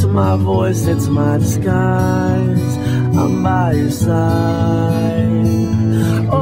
To my voice, it's my disguise. I'm by your side. Oh,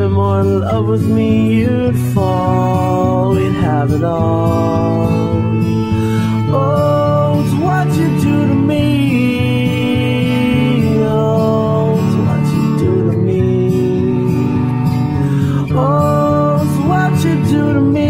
Even more in love with me, you'd fall. We'd have it all. Oh, it's what you do to me. Oh, it's what you do to me. Oh, it's what you do to me.